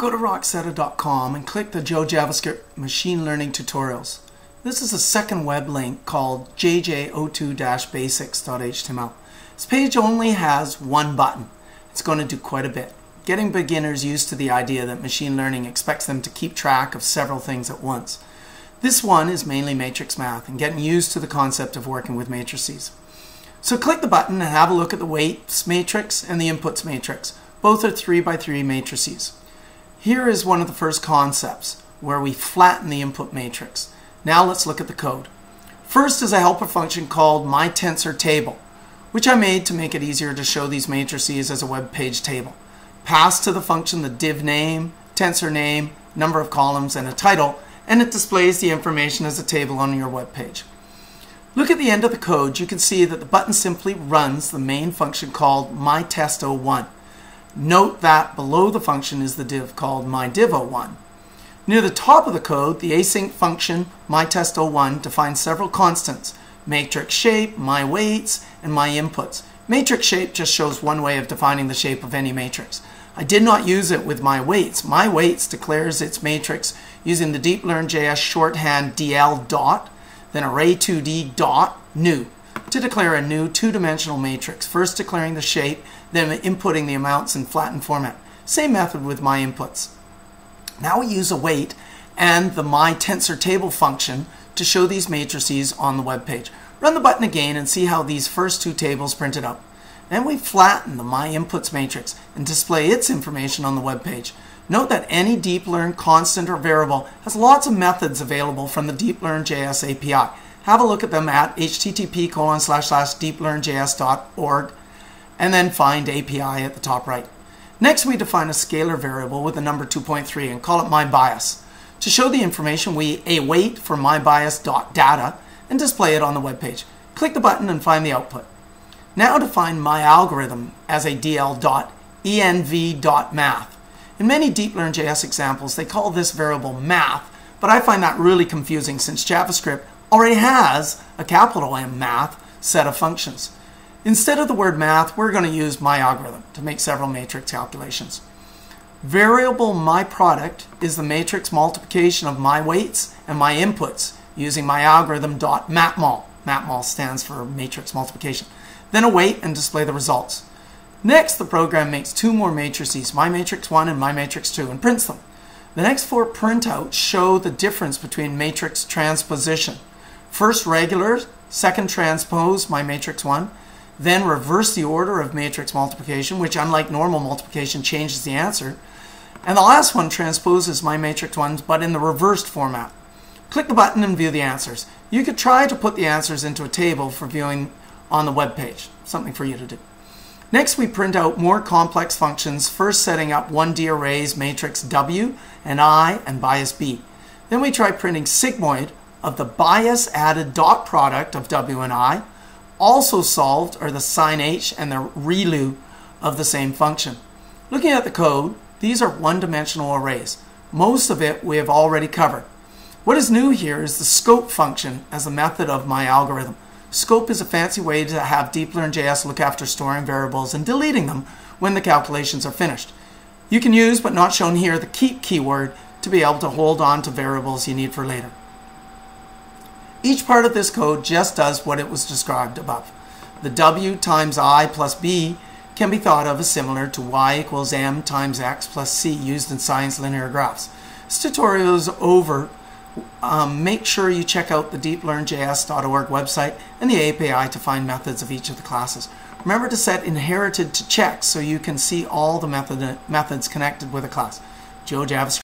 Go to rocksetta.com and click the Joe JavaScript Machine Learning Tutorials. This is a second web link called jj02-basics.html. This page only has one button. It's going to do quite a bit. Getting beginners used to the idea that machine learning expects them to keep track of several things at once. This one is mainly matrix math and getting used to the concept of working with matrices. So click the button and have a look at the weights matrix and the inputs matrix. Both are 3 by 3 matrices. Here is one of the first concepts where we flatten the input matrix. Now let's look at the code. First is a helper function called myTensorTable, which I made to make it easier to show these matrices as a web page table. Pass to the function the div name, tensor name, number of columns, and a title, and it displays the information as a table on your web page. Look at the end of the code, you can see that the button simply runs the main function called myTest01. Note that below the function is the div called myDiv01. Near the top of the code, the async function myTest01 defines several constants, matrix shape, my weights, and my inputs. Matrix shape just shows one way of defining the shape of any matrix. I did not use it with my weights. My weights declares its matrix using the DeepLearn.js shorthand DL dot, then array2d dot new to declare a new two-dimensional matrix, first declaring the shape, then inputting the amounts in flattened format. Same method with my inputs. Now we use await and the my tensor table function to show these matrices on the web page. Run the button again and see how these first two tables printed out. Then we flatten the My Inputs matrix and display its information on the web page. Note that any DeepLearn constant or variable has lots of methods available from the deep learn DeepLearn.js API. Have a look at them at http colon slash slash deeplearnjs.org and then find API at the top right. Next, we define a scalar variable with the number 2.3 and call it myBias. To show the information, we await for myBias.data and display it on the web page. Click the button and find the output. Now define my algorithm as a dl.env.math. In many DeepLearn.js examples, they call this variable math, but I find that really confusing since JavaScript already has a capital M math set of functions. Instead of the word math, we're going to use my algorithm to make several matrix calculations. Variable my product is the matrix multiplication of my weights and my inputs using my algorithm dot matMul. MatMul stands for matrix multiplication. Then await and display the results. Next, the program makes two more matrices, my matrix 1 and my matrix 2, and prints them. The next four printouts show the difference between matrix transposition. First regular, second transpose my matrix 1, then reverse the order of matrix multiplication, which unlike normal multiplication changes the answer, and the last one transposes my matrix 1s, but in the reversed format. Click the button and view the answers. You could try to put the answers into a table for viewing on the web page, something for you to do. Next, we print out more complex functions, first setting up 1D arrays matrix W and I and bias B. Then we try printing sigmoid of the bias added dot product of W and I. Also solved are the sign H and the ReLU of the same function. Looking at the code, these are one-dimensional arrays. Most of it we have already covered. What is new here is the scope function as a method of my algorithm. Scope is a fancy way to have DeepLearn.js look after storing variables and deleting them when the calculations are finished. You can use, but not shown here, the keep keyword to be able to hold on to variables you need for later. Each part of this code just does what it was described above. The w times i plus b can be thought of as similar to y equals m times x plus c used in science linear graphs. This tutorial is over. Um, make sure you check out the deeplearnjs.org website and the API to find methods of each of the classes. Remember to set inherited to check so you can see all the method, methods connected with a class. Joe JavaScript.